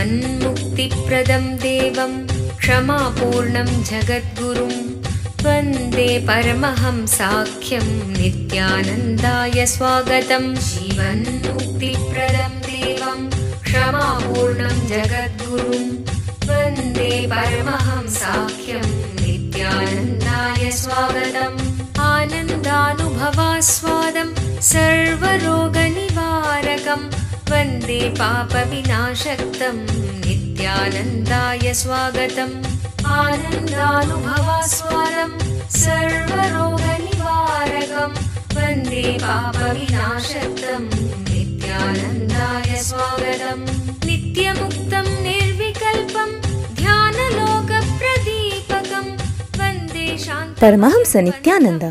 जीवन्मुक्तिप्रदं देवं क्षमापूर्णं जगद्गुरुं वन्दे परमहंसाख्यं नित्यानन्दाय स्वागतं जीवन्मुक्तिप्रदं देवं क्षमापूर्णं जगद्गुरुं वन्दे परमहंसाख्यं नित्यानन्दाय स्वागतम् आनन्दानुभवास्वादं सर्वरोगनिवारकं वन्दे पापविनाशक्तं नित्यानन्दाय स्वागतम्। आनन्दानुभवास्वादं सर्वरोगनिवारकं वन्दे पापविनाशक्तं नित्यानन्दाय स्वागतम्। नित्यमुक्तं निर्विकल्पं ध्यानलोकप्रदीपकं वन्दे शान्ति। Paramahamsa Nityananda,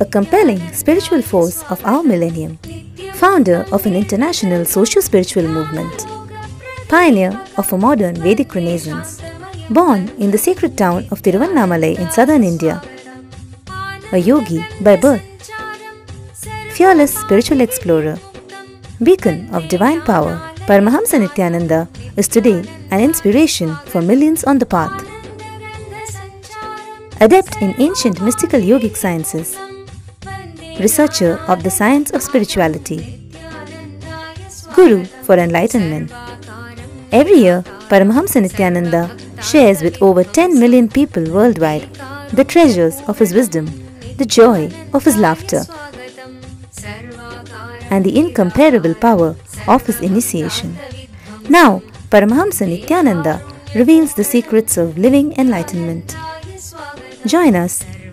a compelling spiritual force of our millennium, founder of an international socio-spiritual movement, pioneer of a modern Vedic renaissance, born in the sacred town of Tiruvannamalai in southern India, a yogi by birth, fearless spiritual explorer, beacon of divine power, Paramahamsa Nithyananda is today an inspiration for millions on the path. Adept in ancient mystical yogic sciences, researcher of the science of spirituality, guru for enlightenment. Every year, Paramahamsa Nithyananda shares with over 10 million people worldwide the treasures of his wisdom, the joy of his laughter, and the incomparable power of his initiation. Now, Paramahamsa Nithyananda reveals the secrets of living enlightenment. Join us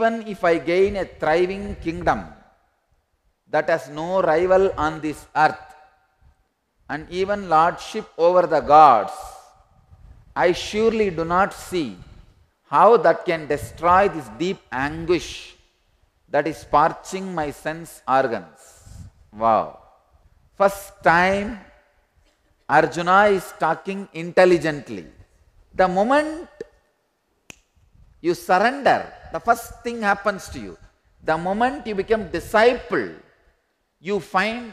Even if I gain a thriving kingdom that has no rival on this earth, and even lordship over the gods, I surely do not see how that can destroy this deep anguish that is parching my sense organs. Wow. First time Arjuna is talking intelligently. The moment you surrender, the first thing happens to you. The moment you become disciple, you find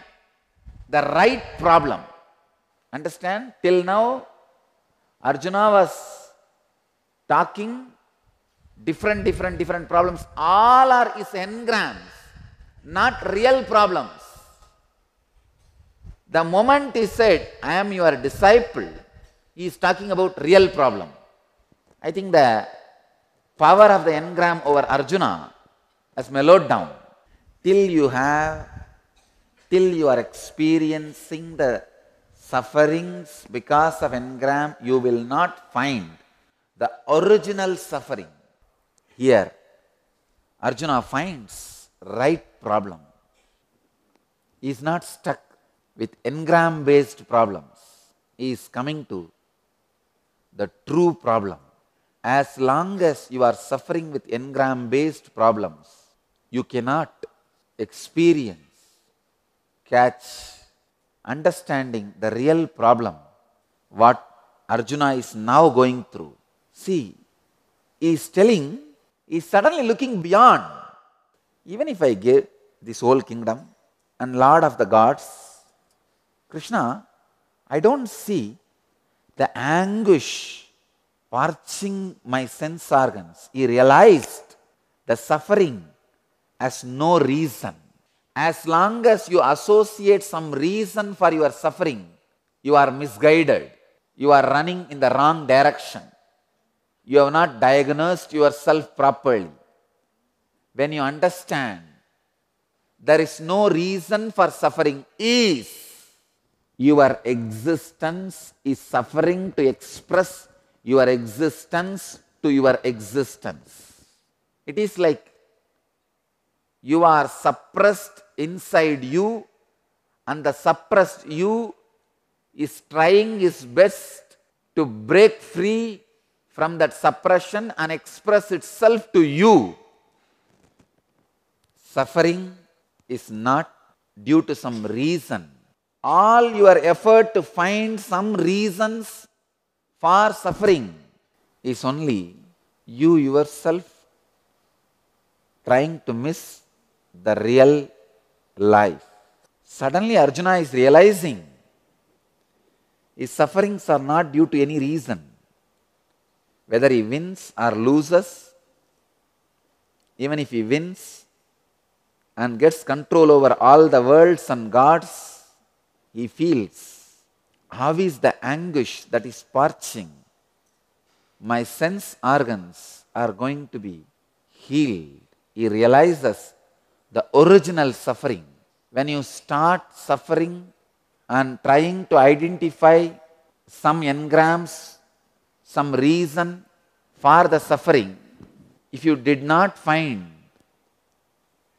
the right problem. Understand? Till now, Arjuna was talking different, different, different problems. All are his engrams, not real problems. The moment he said, I am your disciple, he is talking about real problem. I think the power of the engram over Arjuna has mellowed down. Till you have, till you are experiencing the sufferings because of engram, you will not find the original suffering. Here, Arjuna finds right problem. He is not stuck with engram based problems. He is coming to the true problem. As long as you are suffering with engram based problems, you cannot experience, catch, understanding the real problem, what Arjuna is now going through. See, he is telling, he is suddenly looking beyond. Even if I give this whole kingdom and Lord of the gods, Krishna, I don't see the anguish parching my sense organs. He realized the suffering has no reason. As long as you associate some reason for your suffering, you are misguided. You are running in the wrong direction. You have not diagnosed yourself properly. When you understand there is no reason for suffering is your existence is suffering to express your existence to your existence. It is like you are suppressed inside you, and the suppressed you is trying his best to break free from that suppression and express itself to you. Suffering is not due to some reason. All your effort to find some reasons for suffering is only you yourself trying to miss the real life. Suddenly, Arjuna is realizing his sufferings are not due to any reason. Whether he wins or loses, even if he wins and gets control over all the worlds and gods, he feels how is the anguish that is parching. My sense organs are going to be healed. He realizes the original suffering. When you start suffering and trying to identify some engrams, some reason for the suffering, if you did not find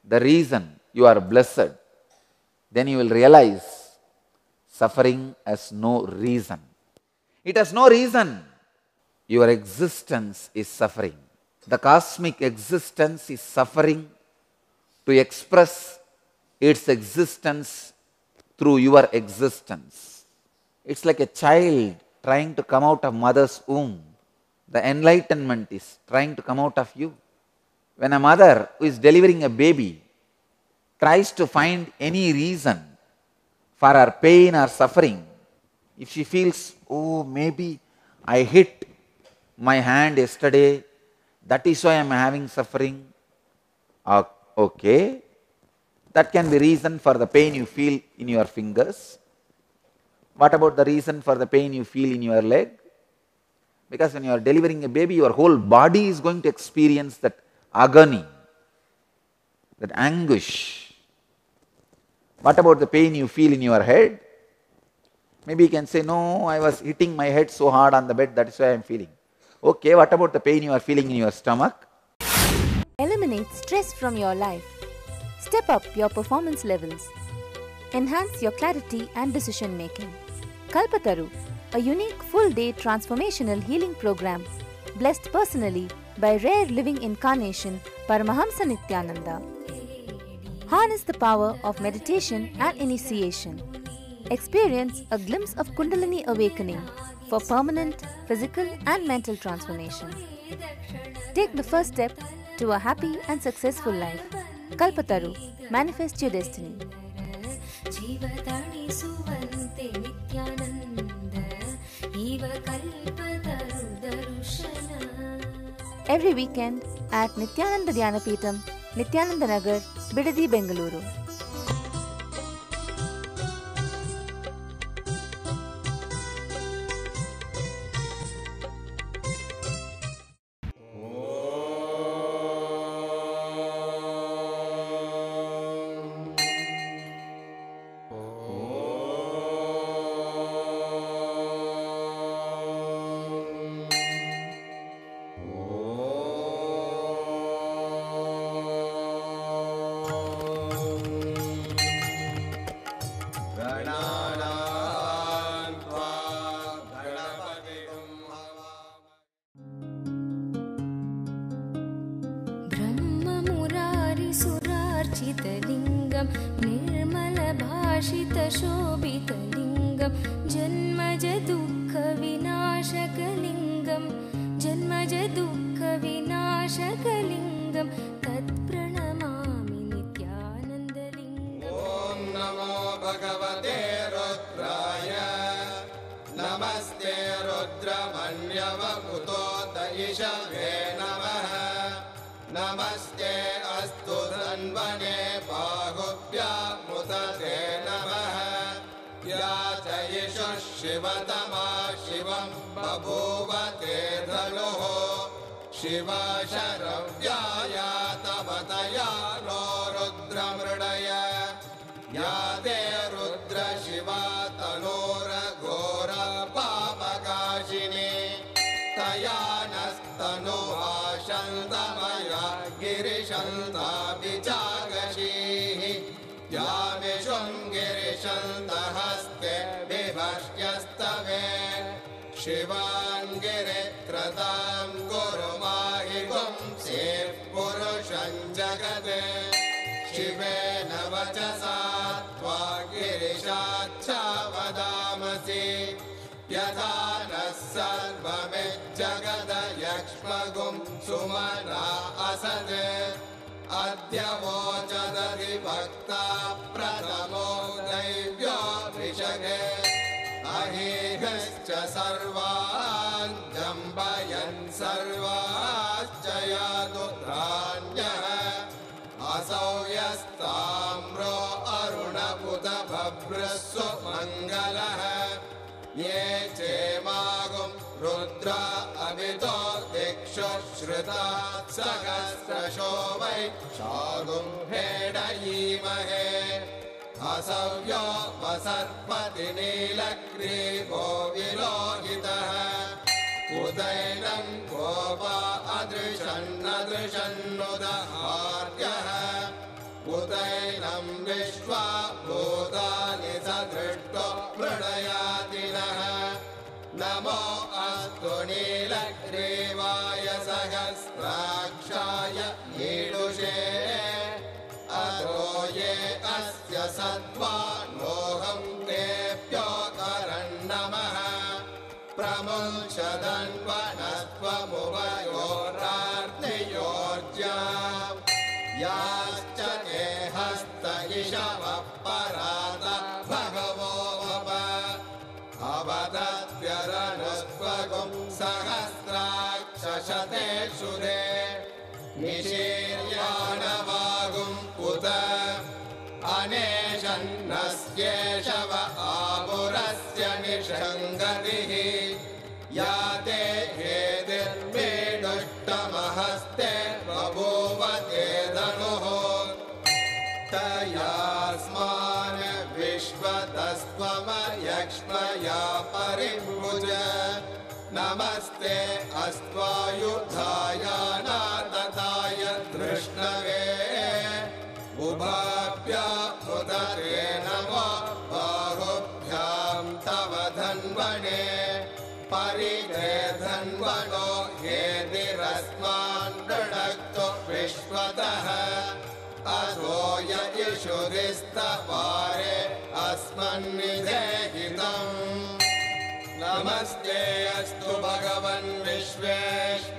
the reason you are blessed, then you will realize suffering has no reason. It has no reason. Your existence is suffering. The cosmic existence is suffering to express its existence through your existence. It's like a child trying to come out of mother's womb. The enlightenment is trying to come out of you. When a mother who is delivering a baby tries to find any reason for her pain or suffering, if she feels, oh, maybe I hit my hand yesterday, that is why I am having suffering. Ah, Okay, that can be reason for the pain you feel in your fingers. What about the reason for the pain you feel in your leg? Because when you are delivering a baby, your whole body is going to experience that agony, that anguish. What about the pain you feel in your head? Maybe you can say, No, I was hitting my head so hard on the bed, that is why I am feeling. Okay, what about the pain you are feeling in your stomach? Eliminate stress from your life. Step up your performance levels. Enhance your clarity and decision making. Kalpataru, a unique full day transformational healing program blessed personally by rare living incarnation Paramahamsa Nithyananda. Harness the power of meditation and initiation. Experience a glimpse of Kundalini awakening for permanent physical and mental transformation. Take the first step to a happy and successful life. Kalpataru, manifest your destiny. Every weekend at Nithyananda Dhyanapeetham, Nithyananda Nagar Bidadi Bengaluru शिवतमा शिवं बभूव ते धनुः शिव शरव्याया शिवाङ्गिरित्रतां गुरुमाहि पुंसे पुरुषं जगत्। शिवेन वचसा त्वा गिरिशाच्छा वदामसि। यथा नः सर्वमिज्जगदयक्ष्मगुं सुमना असद् अद्य वोचदधिभक्ता मङ्गलः ये चेमागुं रुद्र अमितो दिक्षु श्रुता सहस्रशो वै शागुं हेडयीमहे। असव्यो वसर्पति नीलग्रीवो विलोहितः। उदैनं गोपा अदृशन्नदृशन्नुदहार्यः। उदैनं विश्वा सहस्राक्षशतेषुरे निशीर्याणवागुम् उत अनेशन्नस्येषव आपुरस्य निषङ्गतिः। युधाय न तथाय कृष्णवे उभाभ्या उदरे न वा आरोभ्यां तव धन्वणे परिधे धन्वनो हेदिरस्मान् दृढक्तु विश्वतः। असो यशुरिस्तपे अस्मन्निधे। नमस्ते अस्तु भगवन् विश्वेश्वराय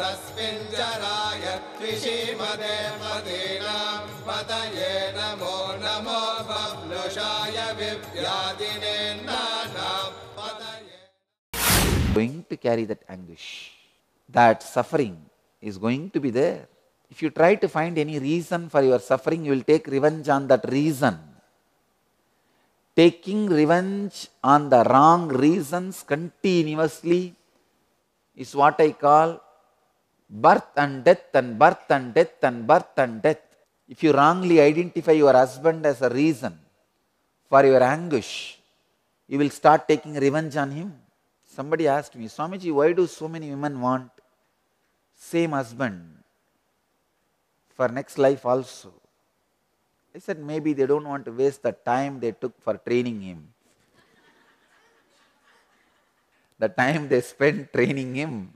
नमः सस्मिञ्जराय त्रिशीमदे मदीनां पदये Namo Namo बब्लुषाय विव्यादिने नानां पदये going to carry that anguish. That suffering is going to be there. If you try to find any reason for your suffering, you will take revenge on that reason. Taking revenge on the wrong reasons continuously is what I call birth and death and birth and death and birth and death. If you wrongly identify your husband as a reason for your anguish, you will start taking revenge on him. Somebody asked me, Swamiji, why do so many women want same husband for next life also? I said, maybe they don't want to waste the time they took for training him. The time they spent training him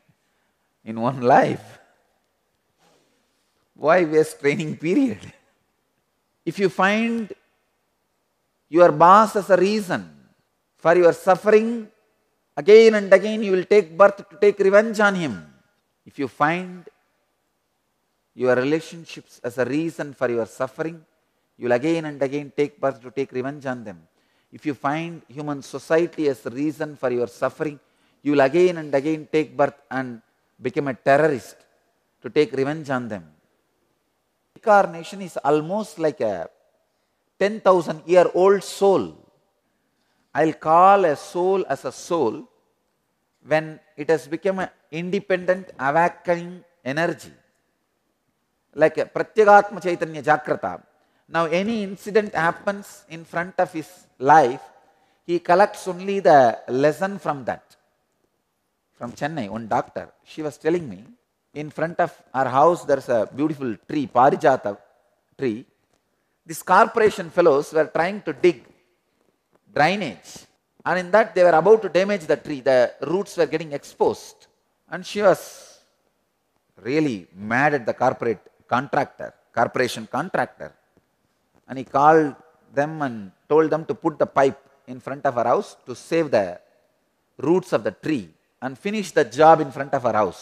in one life. Why waste training period? If you find your boss as a reason for your suffering, again and again you will take birth to take revenge on him. If you find your relationships as a reason for your suffering, you will again and again take birth to take revenge on them. If you find human society as a reason for your suffering, you will again and again take birth and become a terrorist to take revenge on them. Incarnation is almost like a 10,000 year old soul. I'll call a soul as a soul when it has become an independent, awakening energy. Like a Pratyagatma Chaitanya Jagrata. Now, any incident happens in front of his life, he collects only the lesson from that. From Chennai, one doctor, she was telling me, in front of our house there's a beautiful tree, Parijata tree. These corporation fellows were trying to dig drainage. And in that they were about to damage the tree. The roots were getting exposed. And she was really mad at the corporate contractor, corporation contractor. And he called them and told them to put the pipe in front of her house to save the roots of the tree and finish the job in front of her house.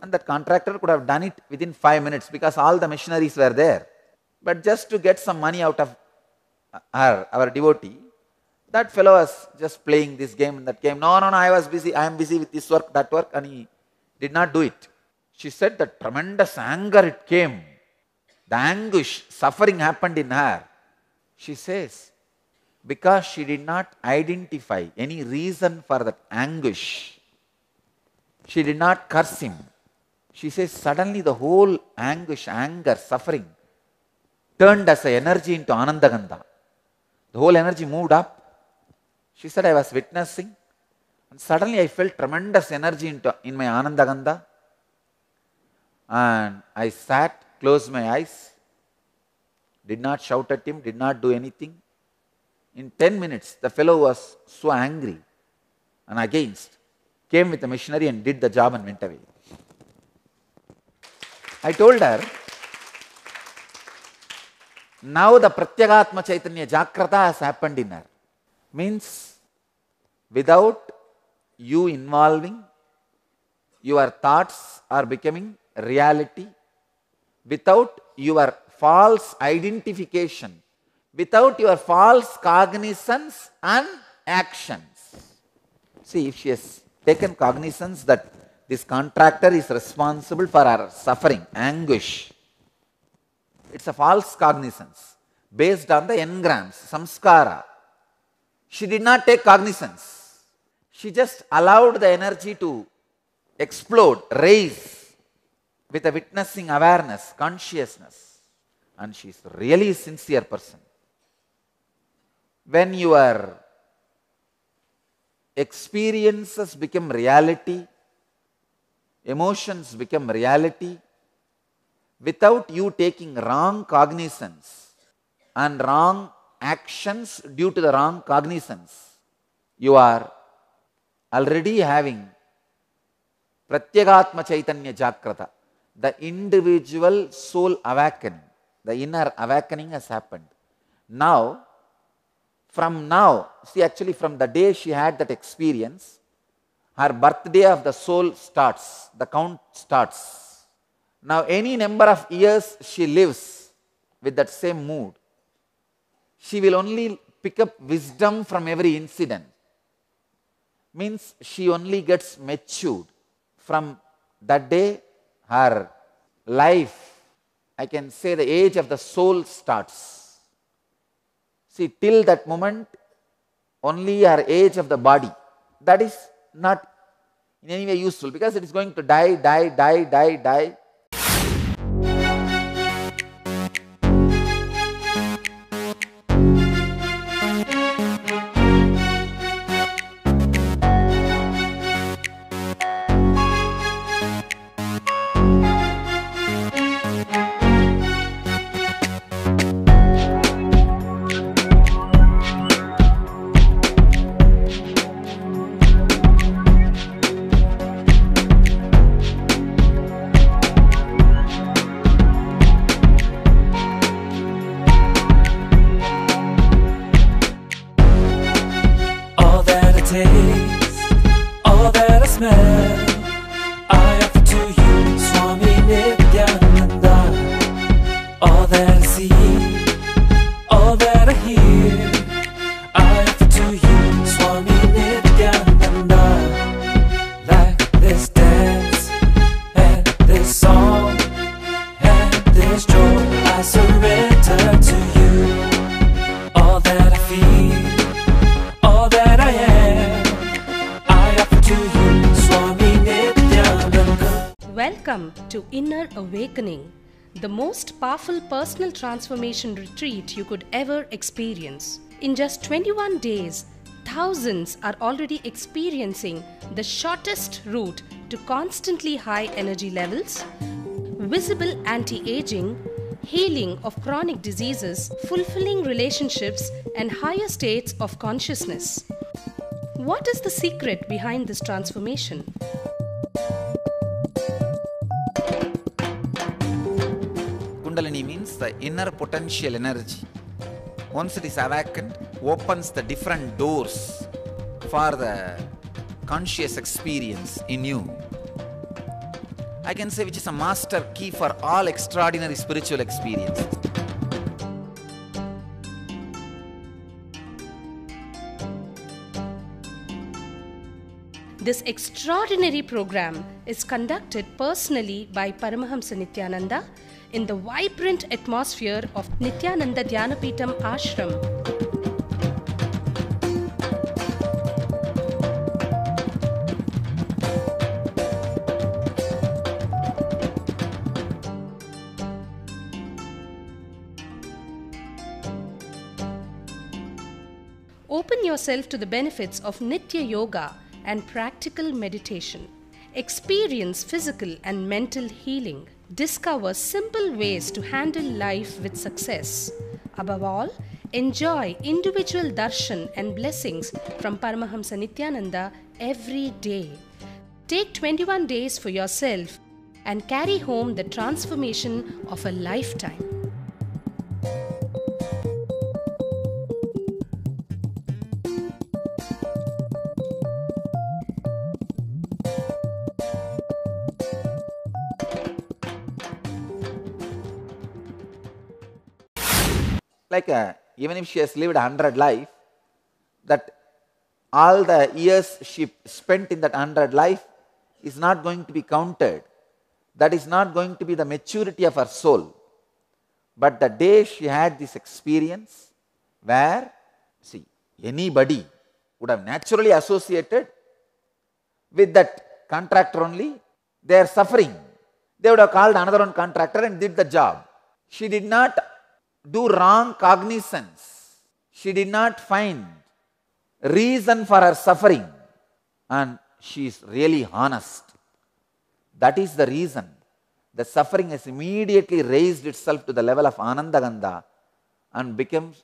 And that contractor could have done it within five minutes because all the machineries were there. But just to get some money out of her, our devotee, that fellow was just playing this game and that game. No, no, no, I was busy. I am busy with this work, that work, and he did not do it. She said that tremendous anger it came. The anguish, suffering happened in her. She says, because she did not identify any reason for that anguish, she did not curse him. She says, suddenly the whole anguish, anger, suffering turned as a energy into Anandagandha. The whole energy moved up. She said, I was witnessing, and suddenly I felt tremendous energy into, in my Anandagandha. And I sat, closed my eyes, did not shout at him, did not do anything. In 10 minutes, the fellow was so angry and against, came with the missionary and did the job and went away. I told her, now the Pratyagatma Chaitanya Jakrata has happened in her. Means, without you involving, your thoughts are becoming reality. Without your false identification, without your false cognizance and actions. See, if she has taken cognizance that this contractor is responsible for our suffering, anguish, it's a false cognizance based on the engrams, samskara. She did not take cognizance. She just allowed the energy to explode, raise with a witnessing awareness, consciousness. And she is really a sincere person. When your experiences become reality, emotions become reality, without you taking wrong cognizance and wrong actions due to the wrong cognizance, you are already having Pratyagatma Chaitanya Jakrata, the individual soul awakening, the inner awakening has happened. Now, from now, see actually from the day she had that experience, her birthday of the soul starts, the count starts. Now, any number of years she lives with that same mood, she will only pick up wisdom from every incident. Means she only gets matured. From that day, her life, I can say the age of the soul starts. See, till that moment, only her age of the body. That is not in any way useful because it is going to die, die, die, die, die. Powerful personal transformation retreat you could ever experience. In just 21 days, thousands are already experiencing the shortest route to constantly high energy levels, visible anti aging, healing of chronic diseases, fulfilling relationships, and higher states of consciousness. What is the secret behind this transformation? Kundalini means the inner potential energy. Once it is awakened, opens the different doors for the conscious experience in you. I can say which is a master key for all extraordinary spiritual experiences. This extraordinary program is conducted personally by Paramahamsa Nithyananda in the vibrant atmosphere of Nithyananda Dhyanapeetham Ashram. Open yourself to the benefits of Nitya Yoga and practical meditation. Experience physical and mental healing. Discover simple ways to handle life with success. Above all, enjoy individual darshan and blessings from Paramahamsa Nithyananda every day. Take 21 days for yourself and carry home the transformation of a lifetime. Like uh, even if she has lived a hundred life, that all the years she spent in that hundred life is not going to be counted. That is not going to be the maturity of her soul. But the day she had this experience, where, see, anybody would have naturally associated with that contractor only, they are suffering. They would have called another one contractor and did the job. She did not do wrong cognizance. She did not find reason for her suffering and she is really honest. That is the reason the suffering has immediately raised itself to the level of Anandagandha and becomes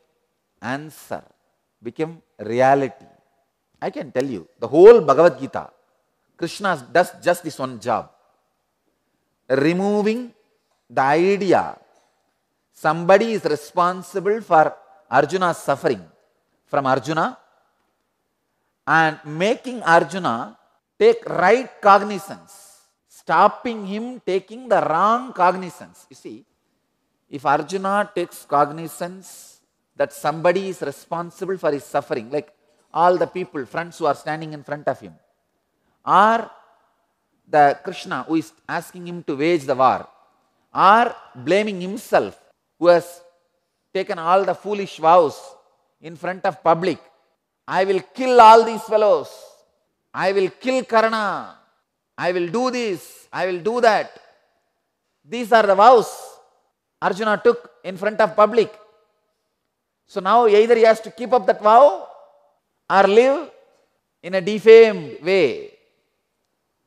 answer, became reality. I can tell you, the whole Bhagavad Gita, Krishna does just this one job. Removing the idea somebody is responsible for Arjuna's suffering from Arjuna and making Arjuna take right cognizance, stopping him taking the wrong cognizance. You see, if Arjuna takes cognizance that somebody is responsible for his suffering, like all the people, friends who are standing in front of him, or the Krishna who is asking him to wage the war, or blaming himself who has taken all the foolish vows in front of public. I will kill all these fellows. I will kill Karna. I will do this. I will do that. These are the vows Arjuna took in front of public. So now either he has to keep up that vow or live in a defamed way.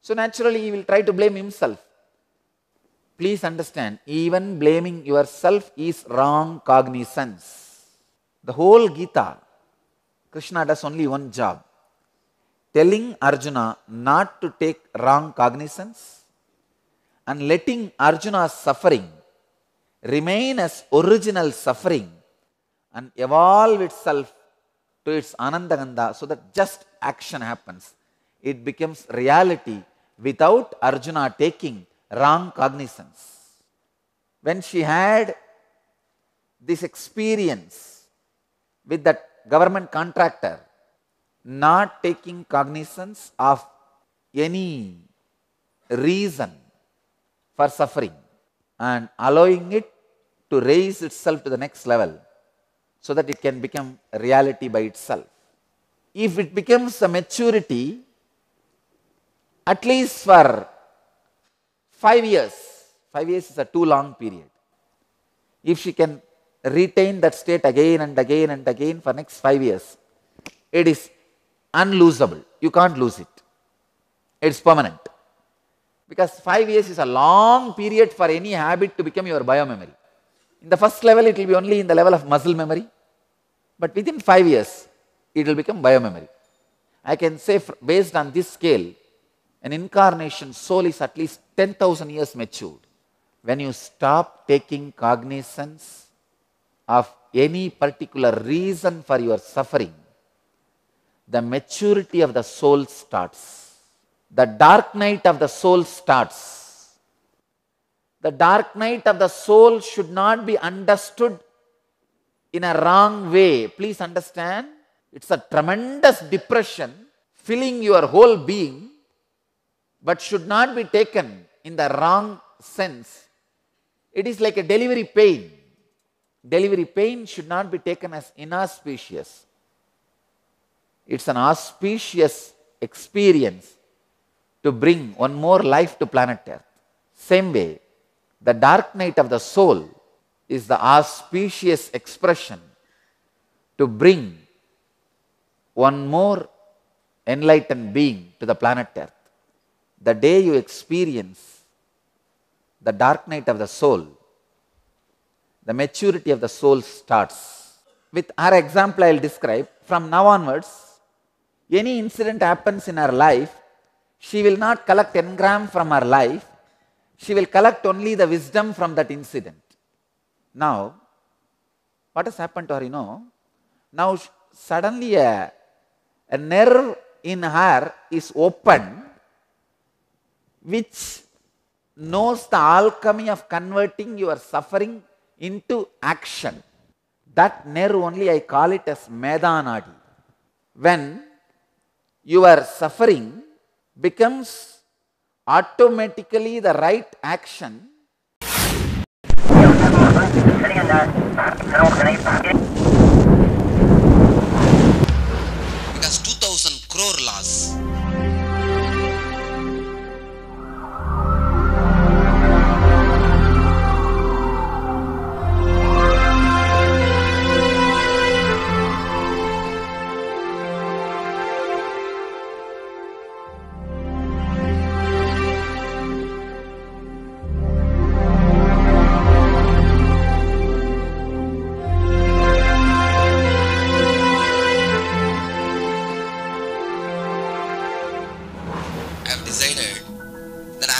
So naturally he will try to blame himself. Please understand, even blaming yourself is wrong cognizance. The whole Gita, Krishna does only one job telling Arjuna not to take wrong cognizance and letting Arjuna's suffering remain as original suffering and evolve itself to its Anandagandha so that just action happens. It becomes reality without Arjuna taking wrong cognizance. When she had this experience with that government contractor, not taking cognizance of any reason for suffering and allowing it to raise itself to the next level so that it can become reality by itself. If it becomes a maturity, at least for five years, five years is a too long period. If she can retain that state again and again and again for next five years, it is unlosable. You can't lose it. It's permanent. Because five years is a long period for any habit to become your biomemory. In the first level, it will be only in the level of muscle memory. But within five years, it will become biomemory. I can say based on this scale, an incarnation soul is at least 10,000 years matured. When you stop taking cognizance of any particular reason for your suffering, the maturity of the soul starts. The dark night of the soul starts. The dark night of the soul should not be understood in a wrong way. Please understand, it's a tremendous depression filling your whole being, but should not be taken in the wrong sense. It is like a delivery pain. Delivery pain should not be taken as inauspicious. It's an auspicious experience to bring one more life to planet Earth. Same way, the dark night of the soul is the auspicious expression to bring one more enlightened being to the planet Earth. The day you experience the dark night of the soul, the maturity of the soul starts. With our example, I will describe from now onwards, any incident happens in her life, she will not collect engram from her life, she will collect only the wisdom from that incident. Now, what has happened to her, you know? Now, suddenly a, a nerve in her is open, which knows the alchemy of converting your suffering into action. That nerve only I call it as Medanadi. When your suffering becomes automatically the right action,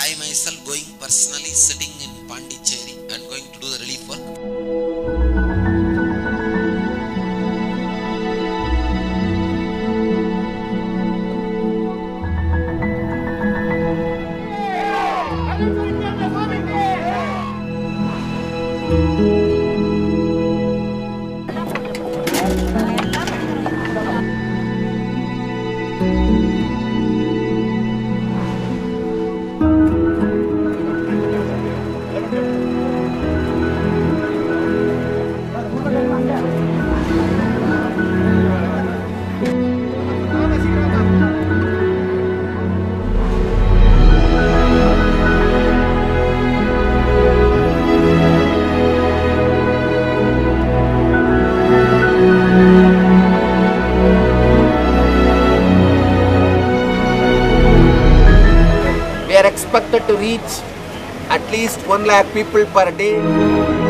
I myself going personally sitting in Pondicherry and going to do the relief work. Least 1 lakh people per day.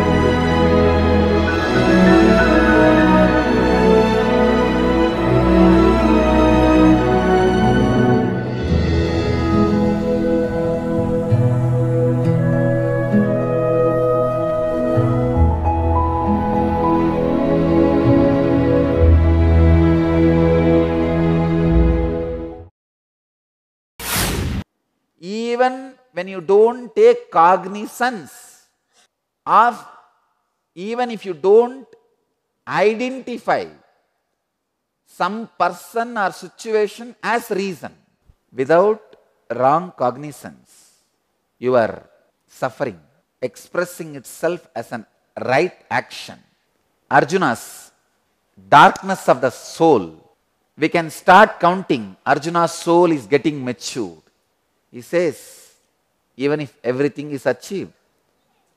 You don't take cognizance of, even if you don't identify some person or situation as reason without wrong cognizance, you are suffering expressing itself as an right action. Arjuna's darkness of the soul, we can start counting Arjuna's soul is getting matured. He says, even if everything is achieved,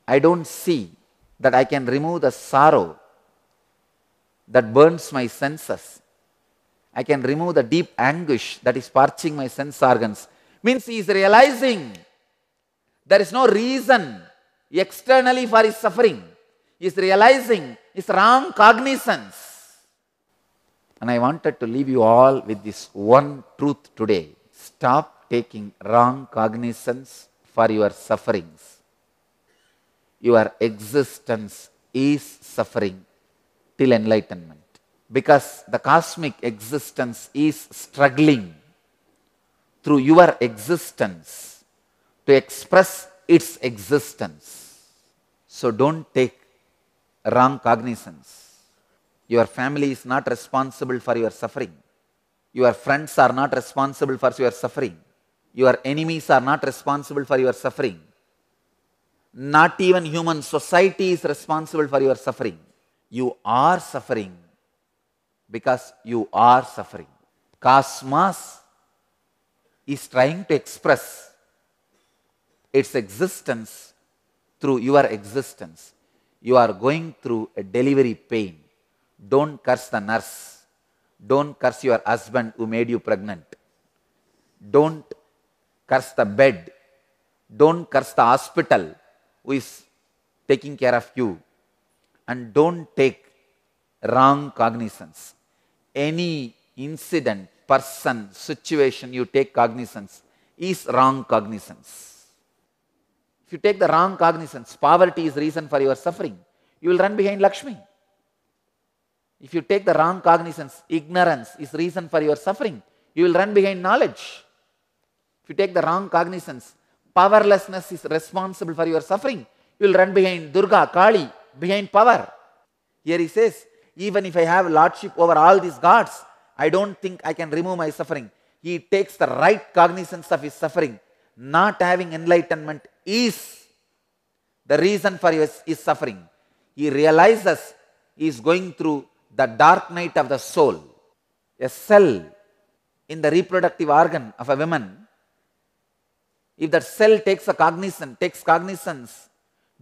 I don't see that I can remove the sorrow that burns my senses. I can remove the deep anguish that is parching my sense organs. Means he is realizing there is no reason externally for his suffering. He is realizing his wrong cognizance. And I wanted to leave you all with this one truth today. Stop taking wrong cognizance for your sufferings. Your existence is suffering till enlightenment. Because the cosmic existence is struggling through your existence to express its existence. So don't take wrong cognizance. Your family is not responsible for your suffering. Your friends are not responsible for your suffering. Your enemies are not responsible for your suffering. Not even human society is responsible for your suffering. You are suffering because you are suffering. Cosmos is trying to express its existence through your existence. You are going through a delivery pain. Don't curse the nurse. Don't curse your husband who made you pregnant. Don't curse the bed. Don't curse the hospital who is taking care of you. And don't take wrong cognizance. Any incident, person, situation you take cognizance is wrong cognizance. If you take the wrong cognizance, poverty is reason for your suffering, you will run behind Lakshmi. If you take the wrong cognizance, ignorance is reason for your suffering, you will run behind knowledge. You take the wrong cognizance, powerlessness is responsible for your suffering, you will run behind Durga, Kali, behind power. Here he says, even if I have lordship over all these gods, I don't think I can remove my suffering. He takes the right cognizance of his suffering. Not having enlightenment is the reason for his, his suffering. He realizes he is going through the dark night of the soul. A cell in the reproductive organ of a woman, if that cell takes a cognizance, takes cognizance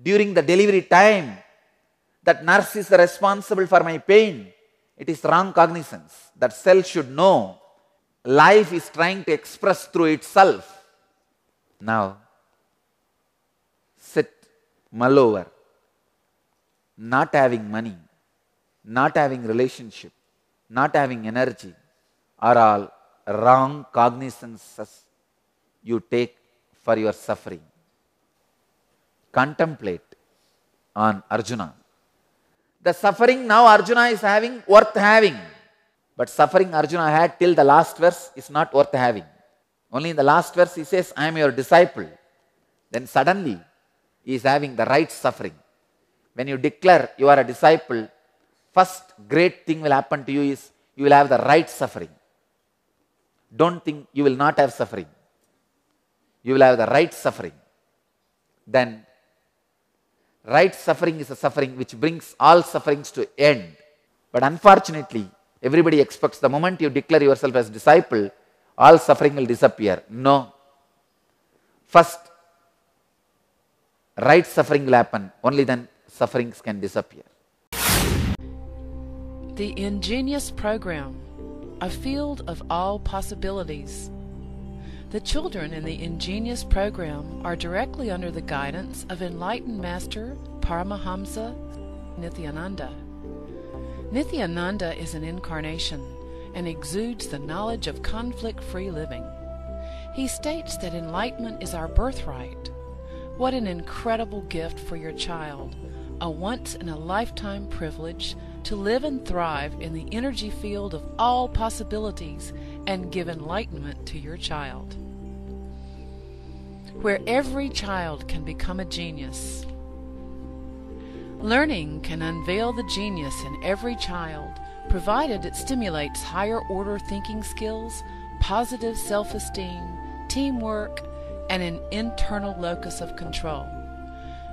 during the delivery time, that nurse is responsible for my pain. It is wrong cognizance. That cell should know life is trying to express through itself. Now, sit, mull over. Not having money, not having relationship, not having energy are all wrong cognizances you take for your suffering. Contemplate on Arjuna. The suffering now Arjuna is having worth having. But suffering Arjuna had till the last verse is not worth having. Only in the last verse he says, I am your disciple. Then suddenly he is having the right suffering. When you declare you are a disciple, first great thing will happen to you is you will have the right suffering. Don't think you will not have suffering. You will have the right suffering. Then right suffering is a suffering which brings all sufferings to end. But unfortunately, everybody expects the moment you declare yourself as disciple, all suffering will disappear. No. First, right suffering will happen. Only then sufferings can disappear. The Ingenious Program, a field of all possibilities. The children in the Ingenious Program are directly under the guidance of enlightened Master Paramahamsa Nithyananda. Nithyananda is an incarnation and exudes the knowledge of conflict free living. He states that enlightenment is our birthright. What an incredible gift for your child, a once in a lifetime privilege to live and thrive in the energy field of all possibilities and give enlightenment to your child. Where every child can become a genius. Learning can unveil the genius in every child, provided it stimulates higher order thinking skills, positive self esteem, teamwork, and an internal locus of control.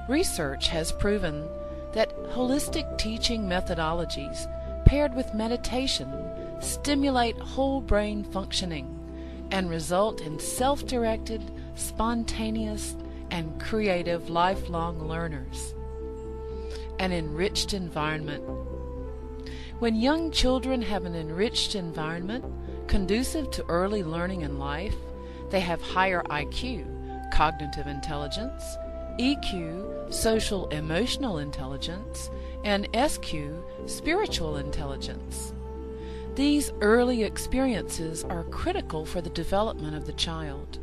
Research has proven that holistic teaching methodologies paired with meditation stimulate whole brain functioning and result in self directed, spontaneous, and creative lifelong learners. An enriched environment. When young children have an enriched environment conducive to early learning in life, they have higher IQ, cognitive intelligence, EQ, social emotional intelligence, and SQ, spiritual intelligence. These early experiences are critical for the development of the child.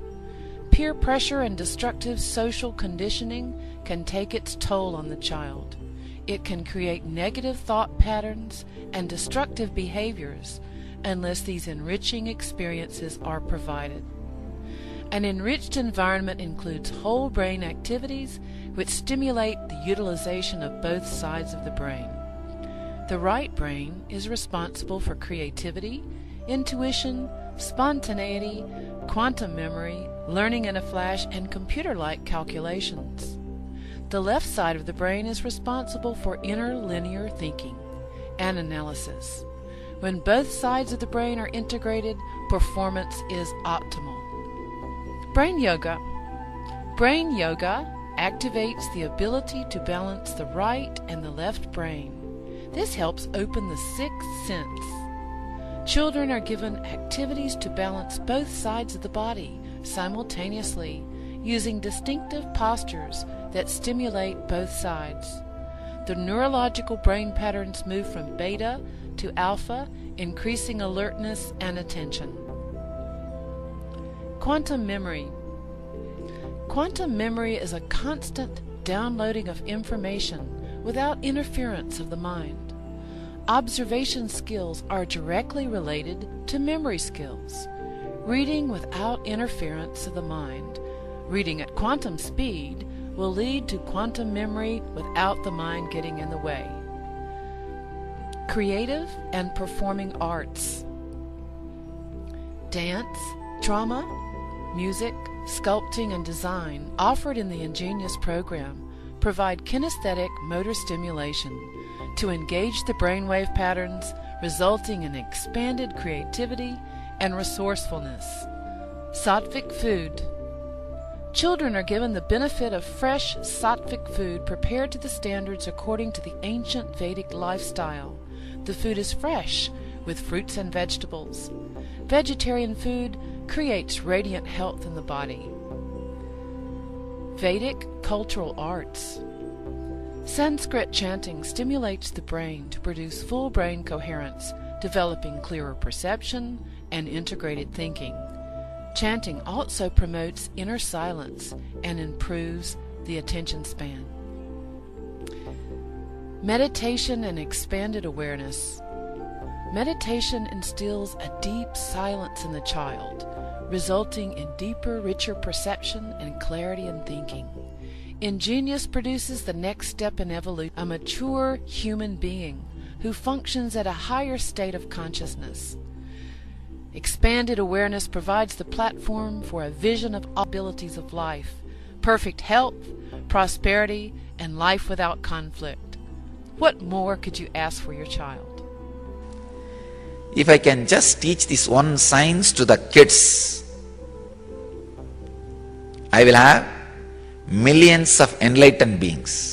Peer pressure and destructive social conditioning can take its toll on the child. It can create negative thought patterns and destructive behaviors unless these enriching experiences are provided. An enriched environment includes whole brain activities which stimulate the utilization of both sides of the brain. The right brain is responsible for creativity, intuition, spontaneity, quantum memory, learning in a flash, and computer like calculations. The left side of the brain is responsible for inner linear thinking and analysis. When both sides of the brain are integrated, performance is optimal. Brain Yoga Brain Yoga activates the ability to balance the right and the left brain. This helps open the sixth sense. Children are given activities to balance both sides of the body simultaneously using distinctive postures that stimulate both sides. The neurological brain patterns move from beta to alpha, increasing alertness and attention. Quantum memory. Quantum memory is a constant downloading of information without interference of the mind. Observation skills are directly related to memory skills. Reading without interference of the mind, reading at quantum speed, will lead to quantum memory without the mind getting in the way. Creative and performing arts. Dance, drama, music, sculpting, and design offered in the Ingenious program provide kinesthetic motor stimulation to engage the brainwave patterns, resulting in expanded creativity and resourcefulness. Sattvic food. Children are given the benefit of fresh sattvic food prepared to the standards according to the ancient Vedic lifestyle. The food is fresh, with fruits and vegetables. Vegetarian food creates radiant health in the body. Vedic cultural arts. Sanskrit chanting stimulates the brain to produce full brain coherence, developing clearer perception and integrated thinking. Chanting also promotes inner silence and improves the attention span. Meditation and expanded awareness. Meditation instills a deep silence in the child, resulting in deeper, richer perception and clarity in thinking. Ingenious produces the next step in evolution, a mature human being who functions at a higher state of consciousness. Expanded awareness provides the platform for a vision of all abilities of life, perfect health, prosperity, and life without conflict. What more could you ask for your child? If I can just teach this one science to the kids, I will have millions of enlightened beings.